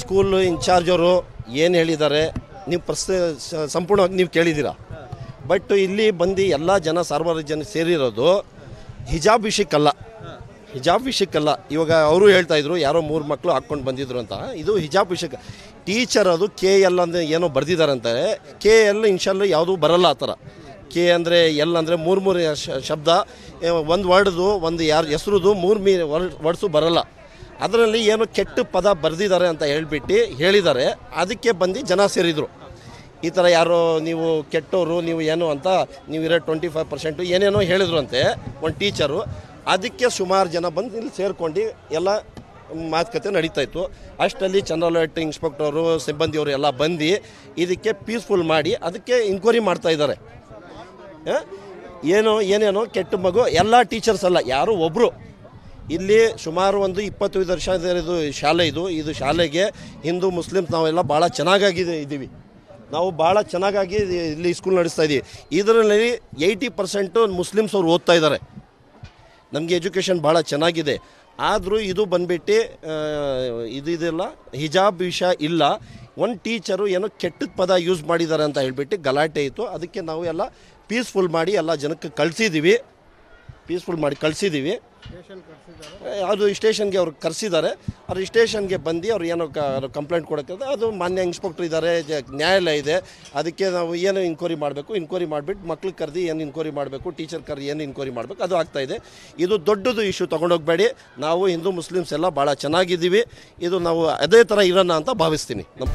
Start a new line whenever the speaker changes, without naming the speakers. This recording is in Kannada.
ಸ್ಕೂಲ್ ಇನ್ಚಾರ್ಜವರು ಏನು ಹೇಳಿದ್ದಾರೆ, ನೀವು ಪ್ರಸ್ತ ಸಂಪೂರ್ಣವಾಗಿ ನೀವು ಕೇಳಿದ್ದೀರಾ? ಬಟ್ ಇಲ್ಲಿ ಬಂದು ಎಲ್ಲ ಜನ ಸಾರ್ವಜನ ಜನ ಸೇರಿರೋದು ಹಿಜಾಬ್ ವಿಷಯಕ್ಕಲ್ಲ ಹಿಜಾಬ್ ವಿಷಯಕ್ಕಲ್ಲ ಇವಾಗ ಅವರು ಹೇಳ್ತಾ ಇದ್ರು, ಯಾರೋ ಮೂರು ಮಕ್ಕಳು ಹಾಕ್ಕೊಂಡು ಬಂದಿದ್ರು ಅಂತ. ಇದು ಹಿಜಾಬ್ ವಿಷಯಕ್ಕೆ ಟೀಚರ್ ಅದು ಕೆ ಎಲ್ ಅಂದರೆ ಏನೋ ಬರ್ದಿದ್ದಾರೆ ಅಂತಾರೆ. ಕೆ ಎಲ್ ಇನ್ಶಾಲ್ಲ ಯಾವುದೂ ಬರಲ್ಲ ಆ ಥರ. ಕೆ ಅಂದರೆ ಎಲ್ ಅಂದರೆ ಮೂರು ಮೂರು ಶಬ್ದ. ಒಂದು ವರ್ಡ್ದು, ಒಂದು ಯಾರು ಹೆಸ್ರುದು ಮೂರು ಮೀ ವರ್ಡ್ಸು ಬರಲ್ಲ. ಅದರಲ್ಲಿ ಏನೋ ಕೆಟ್ಟ ಪದ ಬರೆದಿದ್ದಾರೆ ಅಂತ ಹೇಳಿಬಿಟ್ಟು ಹೇಳಿದ್ದಾರೆ. ಅದಕ್ಕೆ ಬಂದು ಜನ ಸೇರಿದರು. ಈ ಥರ ಯಾರೋ ನೀವು ಕೆಟ್ಟವರು ನೀವು ಏನು ಅಂತ ನೀವು ಇರೋ ಟ್ವೆಂಟಿ ಫೈವ್ ಪರ್ಸೆಂಟು ಏನೇನೋ ಹೇಳಿದ್ರು ಅಂತೆ ಒಂದು ಟೀಚರು. ಅದಕ್ಕೆ ಸುಮಾರು ಜನ ಬಂದು ಇಲ್ಲಿ ಸೇರ್ಕೊಂಡು ಎಲ್ಲ ಮಾತುಕತೆ ನಡೀತಾ ಇತ್ತು. ಅಷ್ಟರಲ್ಲಿ ಚಂದ್ರಲೈಟ್ ಇನ್ಸ್ಪೆಕ್ಟರು ಸಿಬ್ಬಂದಿಯವರು ಎಲ್ಲ ಬಂದು ಇದಕ್ಕೆ ಪೀಸ್ಫುಲ್ ಮಾಡಿ ಅದಕ್ಕೆ ಇನ್ಕ್ವೈರಿ ಮಾಡ್ತಾ ಇದ್ದಾರೆ? ಏನೋ, ಏನೇನೋ ಕೆಟ್ಟ ಮಗು, ಎಲ್ಲ ಟೀಚರ್ಸ್ ಅಲ್ಲ, ಯಾರು ಒಬ್ಬರು ಇಲ್ಲಿ ಸುಮಾರು ಒಂದು ಇಪ್ಪತ್ತೈದು ವರ್ಷ ಇದು ಶಾಲೆ ಇದು. ಇದು ಶಾಲೆಗೆ ಹಿಂದೂ ಮುಸ್ಲಿಮ್ಸ್ ನಾವೆಲ್ಲ ಭಾಳ ಚೆನ್ನಾಗಾಗಿದೆ ಇದ್ದೀವಿ ನಾವು ಭಾಳ ಚೆನ್ನಾಗಾಗಿ ಇಲ್ಲಿ ಸ್ಕೂಲ್ ನಡೆಸ್ತಾ ಇದ್ದೀವಿ ಇದರಲ್ಲಿ ಏಯ್ಟಿ ಪರ್ಸೆಂಟು ಮುಸ್ಲಿಮ್ಸ್ ಅವ್ರು ಓದ್ತಾ ಇದ್ದಾರೆ ನಮಗೆ ಎಜುಕೇಷನ್ ಭಾಳ ಚೆನ್ನಾಗಿದೆ. ಆದರೂ ಇದು ಬಂದ್ಬಿಟ್ಟು ಇದಿದೆಲ್ಲ ಹಿಜಾಬ್ ವಿಷಯ ಇಲ್ಲ. ಒಂದು ಟೀಚರು ಏನೋ ಕೆಟ್ಟದ ಪದ ಯೂಸ್ ಮಾಡಿದ್ದಾರೆ ಅಂತ ಹೇಳ್ಬಿಟ್ಟು ಗಲಾಟೆ ಇತ್ತು. ಅದಕ್ಕೆ ನಾವು ಎಲ್ಲ ಪೀಸ್ಫುಲ್ ಮಾಡಿ ಎಲ್ಲ ಜನಕ್ಕೆ ಕಳಿಸಿದ್ದೀವಿ ಪೀಸ್ಫುಲ್ ಮಾಡಿ ಕಳಿಸಿದ್ದೀವಿ ಅದು ಸ್ಟೇಷನ್ಗೆ ಅವ್ರು ಕರೆಸಿದ್ದಾರೆ. ಅವ್ರು ಸ್ಟೇಷನ್ಗೆ ಬಂದು ಅವ್ರು ಏನೋ ಕಂಪ್ಲೇಂಟ್ ಕೊಡೋಕ್ಕೆ ಅದು ಮಾನ್ಯ ಇನ್ಸ್ಪೆಕ್ಟ್ರ್ ಇದ್ದಾರೆ ನ್ಯಾಯಾಲಯ ಇದೆ. ಅದಕ್ಕೆ ನಾವು ಏನು ಇನ್ಕ್ವೈರಿ ಮಾಡಬೇಕು ಇನ್ಕ್ವೈರಿ ಮಾಡಿಬಿಟ್ಟು ಮಕ್ಳಿಗೆ ಕರೆದು ಏನು ಇನ್ಕ್ವೈರಿ ಮಾಡಬೇಕು ಟೀಚರ್ ಕರೆದು ಏನು ಇನ್ಕ್ವೈರಿ ಮಾಡಬೇಕು ಅದು ಆಗ್ತಾ ಇದೆ. ಇದು ದೊಡ್ಡದು ಇಶ್ಯೂ ತೊಗೊಂಡೋಗ್ಬೇಡಿ. ನಾವು ಹಿಂದೂ ಮುಸ್ಲಿಮ್ಸ್ ಎಲ್ಲ ಭಾಳ ಚೆನ್ನಾಗಿದ್ದೀವಿ. ಇದು ನಾವು ಅದೇ ಥರ ಇರೋಣ ಅಂತ ಭಾವಿಸ್ತೀನಿ. ನಮ್ಮ